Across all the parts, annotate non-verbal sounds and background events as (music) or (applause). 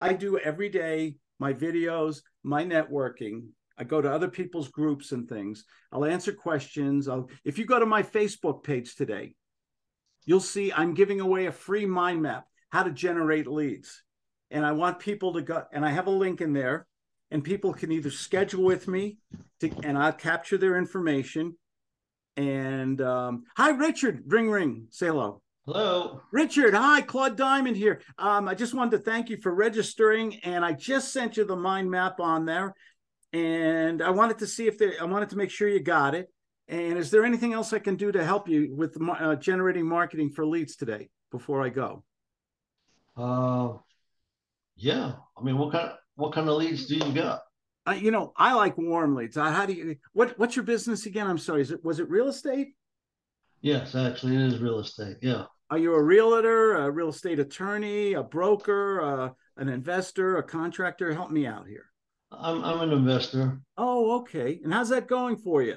I do every day my videos, my networking. I go to other people's groups and things. I'll answer questions. I'll if you go to my Facebook page today, you'll see I'm giving away a free mind map how to generate leads. And I want people to go and I have a link in there and people can either schedule with me to, and I'll capture their information. And um, hi, Richard, ring ring, say hello. Hello. Richard, hi, Claude Diamond here. Um, I just wanted to thank you for registering, and I just sent you the mind map on there. And I wanted to see if there, I wanted to make sure you got it. And is there anything else I can do to help you with uh, generating marketing for leads today before I go? Uh, yeah. I mean, what kind of what kind of leads do you got? Uh, you know, I like warm leads. Uh, how do you? What What's your business again? I'm sorry. Is it was it real estate? Yes, actually, it is real estate. Yeah. Are you a realtor, a real estate attorney, a broker, uh, an investor, a contractor? Help me out here. I'm I'm an investor. Oh, okay. And how's that going for you?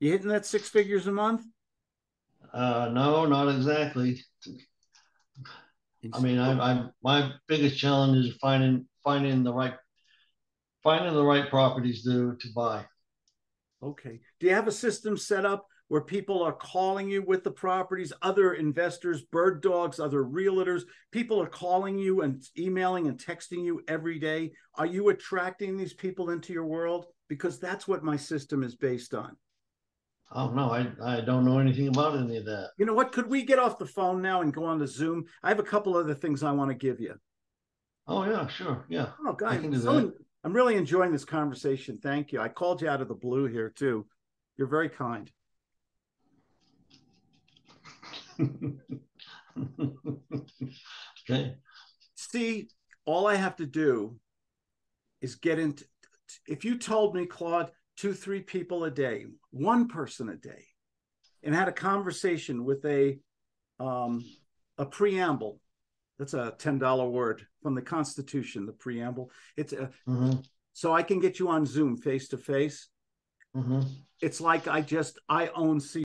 You hitting that six figures a month? Uh, no, not exactly. I mean, I'm, I'm my biggest challenge is finding finding the right finding the right properties to to buy. Okay. Do you have a system set up where people are calling you with the properties, other investors, bird dogs, other realtors, people are calling you and emailing and texting you every day. Are you attracting these people into your world? Because that's what my system is based on. Oh no, I, I don't know anything about any of that. You know what? Could we get off the phone now and go on to Zoom? I have a couple other things I want to give you. Oh yeah, sure. Yeah. Oh God, so, I'm really enjoying this conversation. Thank you. I called you out of the blue here too. You're very kind. (laughs) okay. See, all I have to do is get into. If you told me, Claude, two, three people a day, one person a day, and had a conversation with a um, a preamble. That's a ten dollar word from the Constitution. The preamble. It's a, mm-hmm. so I can get you on Zoom face to face. It's like I just I own C